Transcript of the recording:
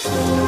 Show.